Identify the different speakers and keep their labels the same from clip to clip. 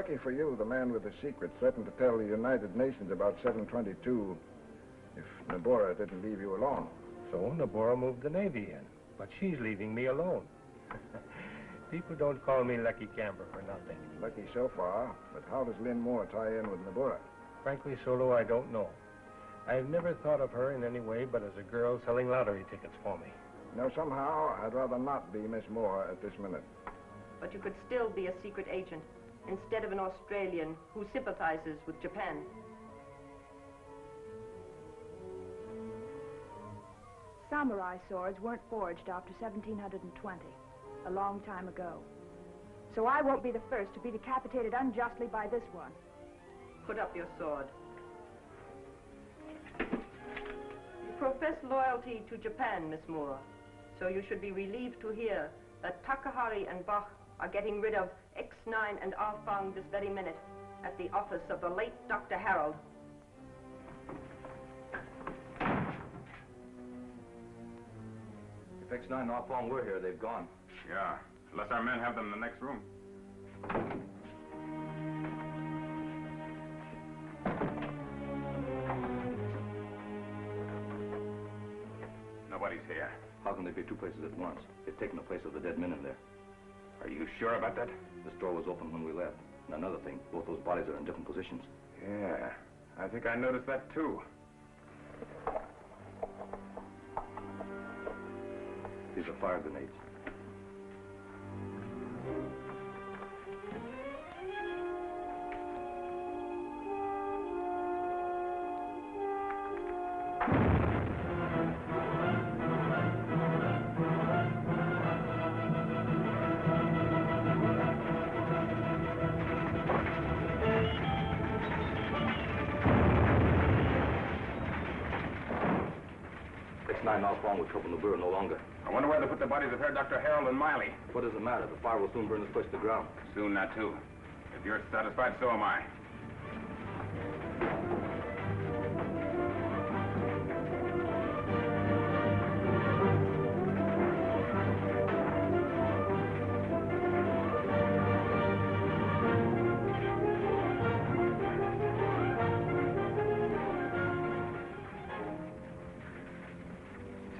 Speaker 1: lucky for you, the man with the secret threatened to tell the United Nations about 722 if Nabura didn't leave you alone.
Speaker 2: So Nabura moved the Navy in, but she's leaving me alone. People don't call me Lucky Kamber for nothing.
Speaker 1: Lucky so far, but how does Lynn Moore tie in with Nabura?
Speaker 2: Frankly, Solo, I don't know. I've never thought of her in any way but as a girl selling lottery tickets for me.
Speaker 1: No, somehow, I'd rather not be Miss Moore at this minute.
Speaker 3: But you could still be a secret agent instead of an Australian who sympathizes with Japan.
Speaker 4: Samurai swords weren't forged after 1720, a long time ago. So I won't be the first to be decapitated unjustly by this one.
Speaker 3: Put up your sword. You profess loyalty to Japan, Miss Moore. So you should be relieved to hear that Takahari and Bach are getting rid of X9 and Arfang this very minute at the office of the late Dr. Harold.
Speaker 5: If X9 and Arfang were here, they've gone.
Speaker 6: Yeah, unless our men have them in the next room. Nobody's here.
Speaker 5: How can they be two places at once? They've taken the place of the dead men in there.
Speaker 6: Are you sure about that?
Speaker 5: This door was open when we left. And another thing, both those bodies are in different positions.
Speaker 6: Yeah, I think I noticed that too.
Speaker 5: These are fire grenades. X9 and Arfang will trouble Nabura no longer.
Speaker 6: I wonder where they put the bodies of Herr Dr. Harold and Miley.
Speaker 5: What does it matter? The fire will soon burn this place to the ground.
Speaker 6: Soon, that too. If you're satisfied, so am I.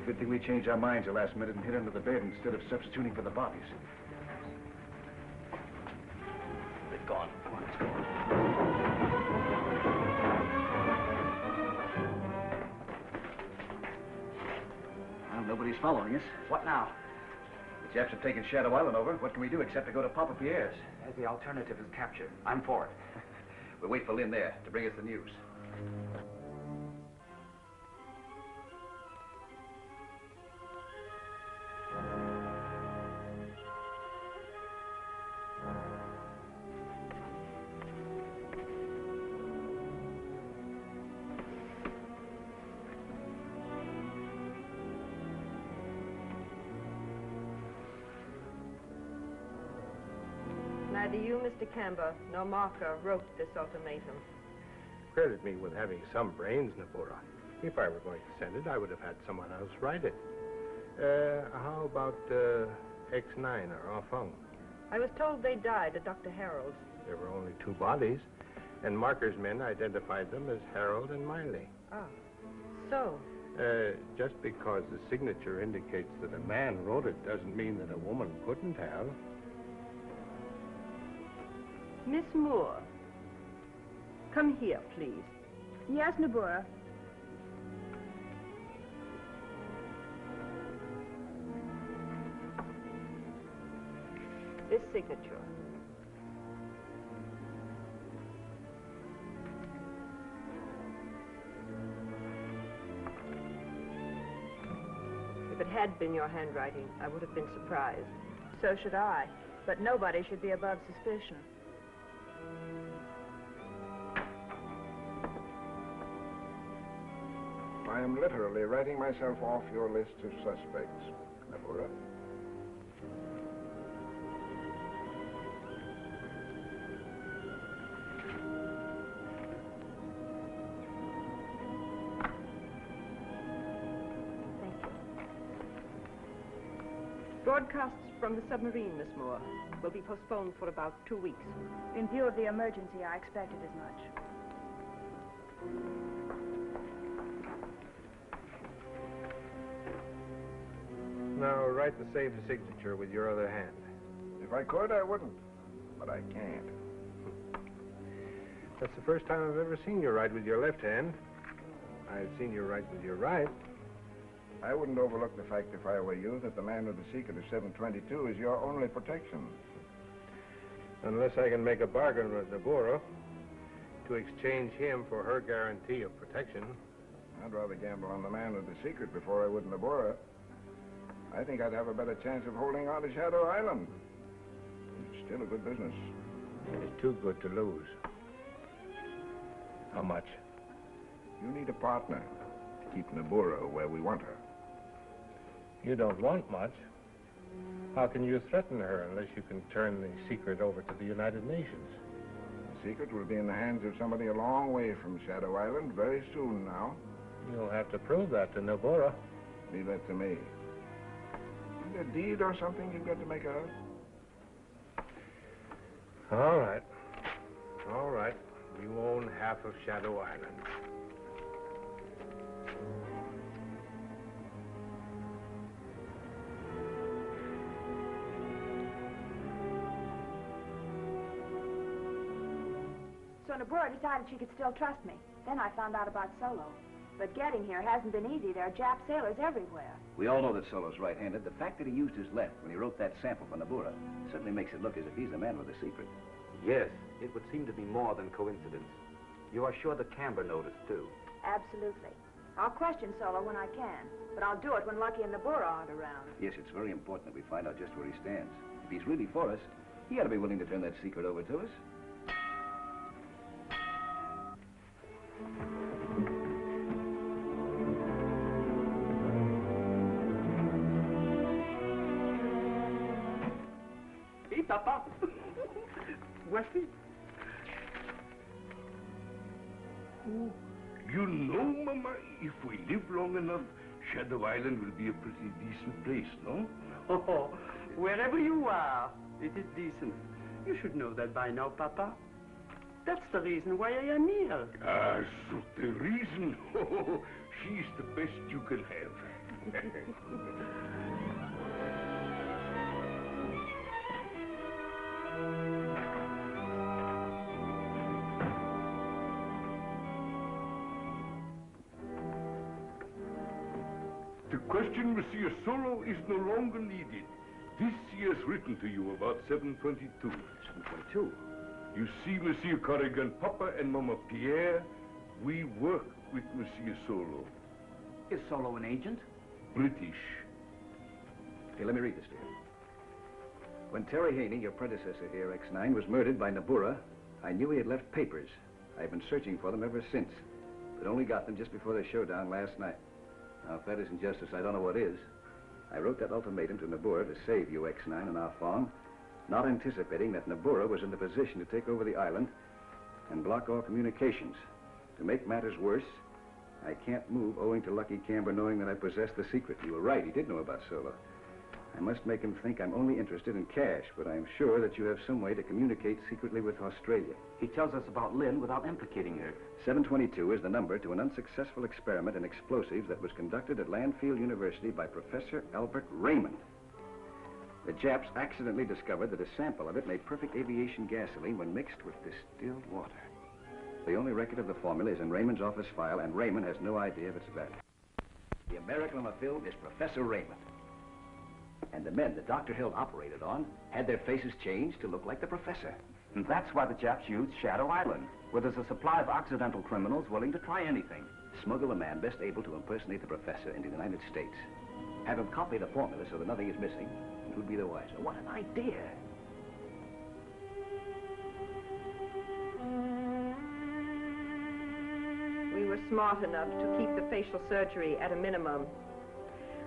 Speaker 7: It's a good thing we changed our minds the last minute and hid under the bed instead of substituting for the bodies.
Speaker 5: They've gone. Come on, let's go.
Speaker 7: Well, nobody's following us.
Speaker 8: What now?
Speaker 7: The Japs have taken Shadow Island over. What can we do except to go to Papa Pierre's?
Speaker 8: As The alternative is capture. I'm for it.
Speaker 7: We'll wait for Lynn there to bring us the news.
Speaker 3: Neither you, Mr. Kamber, nor Marker wrote this ultimatum.
Speaker 2: Credit me with having some brains, Nabura. If I were going to send it, I would have had someone else write it. Uh, how about uh, X9 or Arfang?
Speaker 3: I was told they died at Dr. Harold's.
Speaker 2: There were only two bodies, and Marker's men identified them as Harold and Miley.
Speaker 3: Ah, so.
Speaker 2: Uh, just because the signature indicates that a man wrote it doesn't mean that a woman couldn't have.
Speaker 3: Miss Moore, come here, please.
Speaker 4: Yes, Nabura.
Speaker 3: This signature. If it had been your handwriting, I would have been surprised.
Speaker 4: So should I. But nobody should be above suspicion.
Speaker 1: I am literally writing myself off your list of suspects, Nabura.
Speaker 3: Thank you. Broadcasts from the submarine, Miss Moore, will be postponed for about two weeks.
Speaker 4: In view of the emergency, I expected as much.
Speaker 2: Now, write the save signature with your other hand.
Speaker 1: If I could, I wouldn't. But I can't.
Speaker 2: That's the first time I've ever seen you write with your left hand. I've seen you write with your right.
Speaker 1: I wouldn't overlook the fact, if I were you, that the man with the secret of 722 is your only protection.
Speaker 2: Unless I can make a bargain with Nabura to exchange him for her guarantee of protection.
Speaker 1: I'd rather gamble on the man with the secret before I would Nabura. I think I'd have a better chance of holding on to Shadow Island. It's still a good business.
Speaker 2: It's too good to lose. How much?
Speaker 1: You need a partner to keep Nabura where we want her.
Speaker 2: You don't want much. How can you threaten her unless you can turn the secret over to the United Nations?
Speaker 1: The secret will be in the hands of somebody a long way from Shadow Island very soon now.
Speaker 2: You'll have to prove that to Nabura.
Speaker 1: Leave that to me. Is there a deed or something you've got to make out?
Speaker 2: All right. All right. You own half of Shadow Island.
Speaker 4: So Nabura decided she could still trust me. Then I found out about Solo. But getting here hasn't been easy. There are Jap sailors everywhere.
Speaker 7: We all know that Solo's right-handed. The fact that he used his left when he wrote that sample for Nabura certainly makes it look as if he's the man with the secret.
Speaker 8: Yes, it would seem to be more than coincidence. You are sure the Kamber noticed, too?
Speaker 4: Absolutely. I'll question Solo when I can, but I'll do it when Lucky and Nabura aren't around.
Speaker 7: Yes, it's very important that we find out just where he stands. If he's really for us, he ought to be willing to turn that secret over to us.
Speaker 8: Papa. Voici.
Speaker 9: Oh, you know, Mama, if we live long enough, Shadow Island will be a pretty decent place, no?
Speaker 10: Oh, wherever you are, it is decent. You should know that by now, Papa. That's the reason why I am here.
Speaker 9: Ah, so the reason? Oh, she's the best you can have. The question, Monsieur Solo, is no longer needed. This he has written to you about 722.
Speaker 7: 722?
Speaker 9: You see, Monsieur Corrigan, Papa and Mama Pierre, we work with Monsieur Solo.
Speaker 8: Is Solo an agent?
Speaker 9: British.
Speaker 7: Here, let me read this to you. When Terry Haney, your predecessor here, X9, was murdered by Nabura, I knew he had left papers. I've been searching for them ever since, but only got them just before the showdown last night. Now, if that isn't justice, I don't know what is. I wrote that ultimatum to Nabura to save you, X9 and Ah Fong, not anticipating that Nabura was in the position to take over the island and block all communications. To make matters worse, I can't move owing to Lucky Kamber knowing that I possess the secret. You were right, he did know about Solo. I must make him think I'm only interested in cash, but I'm sure that you have some way to communicate secretly with Australia.
Speaker 8: He tells us about Lynn without implicating her.
Speaker 7: 722 is the number to an unsuccessful experiment in explosives that was conducted at Landfield University by Professor Albert Raymond. The Japs accidentally discovered that a sample of it made perfect aviation gasoline when mixed with distilled water. The only record of the formula is in Raymond's office file, and Raymond has no idea of its value. The American on the film is Professor Raymond. And the men that Dr. Hill operated on had their faces changed to look like the professor.
Speaker 8: And that's why the Japs used Shadow Island, where there's a supply of Occidental criminals willing to try anything.
Speaker 7: Smuggle a man best able to impersonate the professor into the United States. Have him copy the formula so that nothing is missing. and Who'd be the wiser? What an idea!
Speaker 3: We were smart enough to keep the facial surgery at a minimum,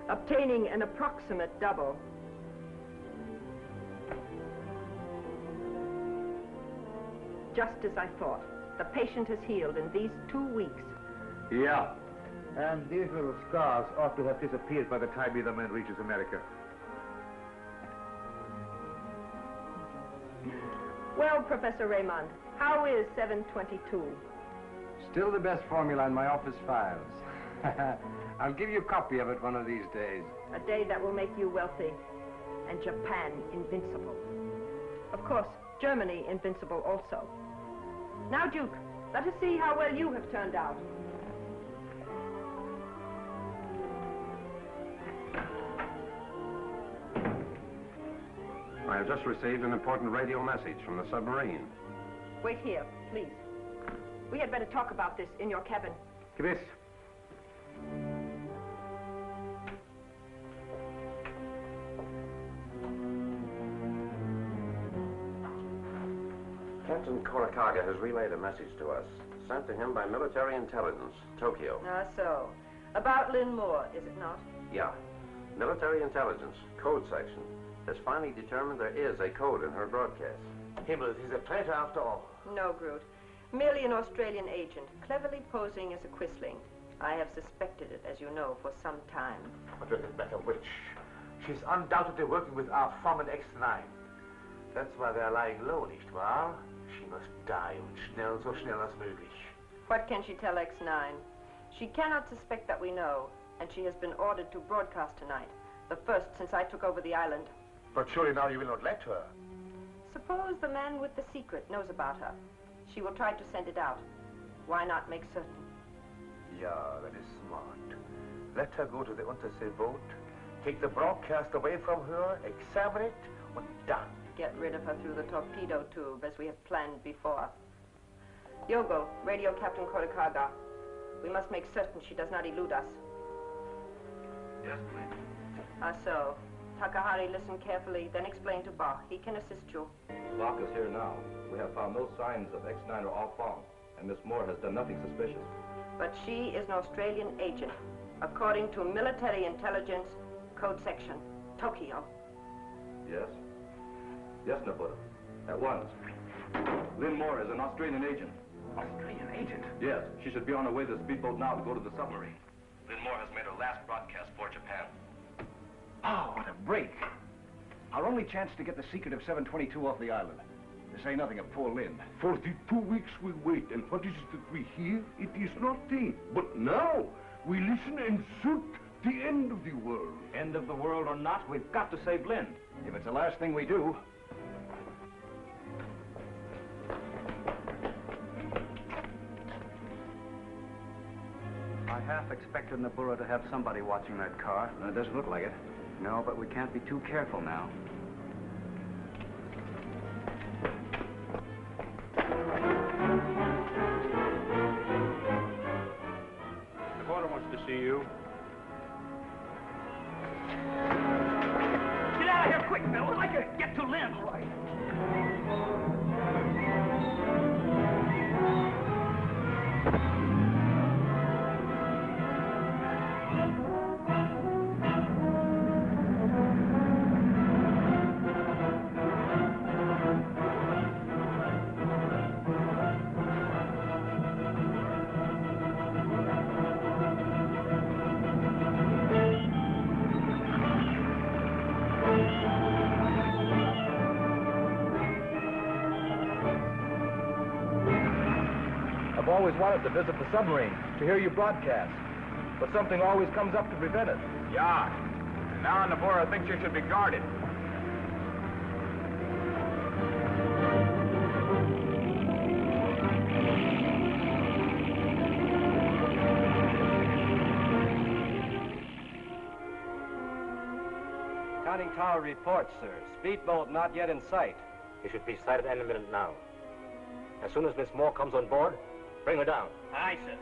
Speaker 3: obtaining an approximate double. Just as I thought. The patient has healed in these two weeks.
Speaker 11: Yeah. And these little scars ought to have disappeared by the time either man reaches America.
Speaker 3: Well, Professor Raymond, how is 722?
Speaker 2: Still the best formula in my office files. I'll give you a copy of it one of these days.
Speaker 3: A day that will make you wealthy and Japan invincible. Of course, Germany invincible also. Now, Duke, let us see how well you have turned out.
Speaker 12: I have just received an important radio message from the submarine.
Speaker 3: Wait here, please. We had better talk about this in your cabin.
Speaker 2: Gewiss.
Speaker 12: Captain Korakaga has relayed a message to us, sent to him by military intelligence, Tokyo.
Speaker 3: Ah, so. About Lynn Moore, is it not?
Speaker 12: Yeah. Military intelligence, code section, has finally determined there is a code in her broadcast.
Speaker 11: Himmel, it is a pleasure after all.
Speaker 3: No, Groot. Merely an Australian agent, cleverly posing as a Quisling. I have suspected it, as you know, for some time.
Speaker 11: What does it matter which? She's undoubtedly working with our Foreman X9. That's why they're lying low, nicht wahr? She must die und schnell, so schnell as möglich.
Speaker 3: What can she tell X9? She cannot suspect that we know, and she has been ordered to broadcast tonight. The first since I took over the island.
Speaker 11: But surely now you will not let her.
Speaker 3: Suppose the man with the secret knows about her. She will try to send it out. Why not make certain?
Speaker 11: Yeah, that is smart. Let her go to the Untersee boat, take the broadcast away from her, examine it, and done.
Speaker 3: Get rid of her through the torpedo tube, as we have planned before. Yogo, radio Captain Korikaga. We must make certain she does not elude us.
Speaker 12: Yes, please.
Speaker 3: Ah, so. Takahari, listen carefully, then explain to Bach. He can assist you.
Speaker 5: Bach is here now. We have found no signs of X9 or Alphonse, and Miss Moore has done nothing suspicious.
Speaker 3: But she is an Australian agent, according to military intelligence code section, Tokyo.
Speaker 5: Yes? Yes, Nabura. At once. Lynn Moore is an Australian agent.
Speaker 11: Australian agent?
Speaker 5: Yes, she should be on her way to the speedboat now to go to the submarine. Lynn Moore has made her last broadcast for Japan.
Speaker 7: Oh, what a break. Our only chance to get the secret of 722 off the island. To say nothing of poor Lynn.
Speaker 9: Forty-two weeks we wait, and what is it that we hear? It is nothing. But now, we listen and shoot the end of the world.
Speaker 7: End of the world or not, we've got to save Lynn. If it's the last thing we do,
Speaker 8: half expected Nabura to have somebody watching that car.
Speaker 7: Uh, it doesn't look like it.
Speaker 8: No, but we can't be too careful now.
Speaker 2: The porter wants to see you.
Speaker 10: Get out of here quick, Bill. I'd like to get to Lynn. All right.
Speaker 5: Always wanted to visit the submarine, to hear you broadcast. But something always comes up to prevent it.
Speaker 6: Yeah. And now Nabura thinks you should be guarded.
Speaker 13: Conning Tower reports, sir. Speedboat not yet in sight.
Speaker 5: He should be sighted any minute now. As soon as Miss Moore comes on board, bring her down.
Speaker 10: Aye, sir.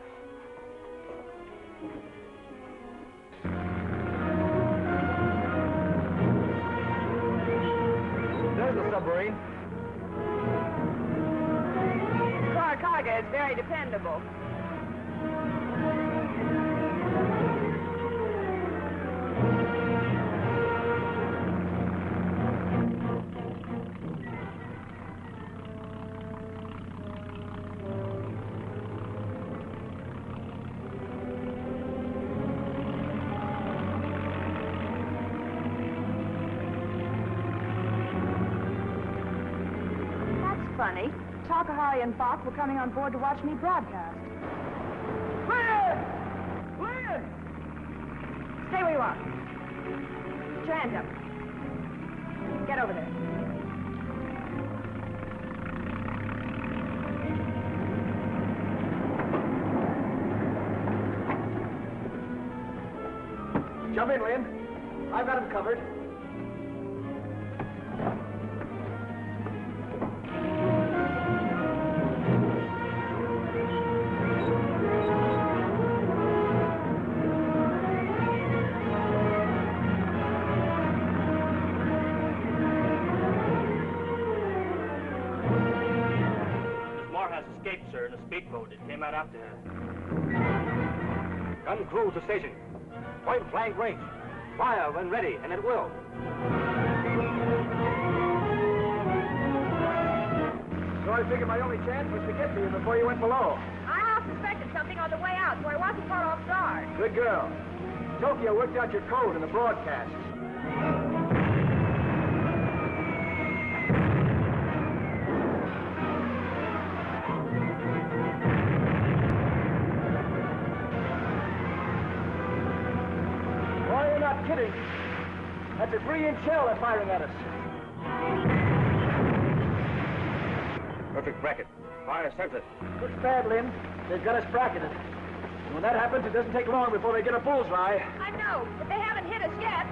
Speaker 5: There's the submarine.
Speaker 4: Korakaga is very dependable. And Bach were coming on board to watch me broadcast.
Speaker 11: Lynn! Lynn!
Speaker 4: Stay where you are. Put your hands up. Get over there.
Speaker 11: Jump in, Lynn. I've got him covered.
Speaker 14: Gun crew to station. Point blank range. Fire when ready, and it will.
Speaker 11: So I figured my only chance was to get to you before you went below.
Speaker 4: I half suspected something on the way out, so I wasn't caught off guard.
Speaker 11: Good girl. Tokyo worked out your code in the broadcast. Kidding. That's a three-inch shell they're firing at us.
Speaker 14: Perfect bracket. Fire centered.
Speaker 11: Looks bad, Lynn. They've got us bracketed. And when that happens, it doesn't take long before they get a bullseye.
Speaker 4: I know, but they haven't hit us yet.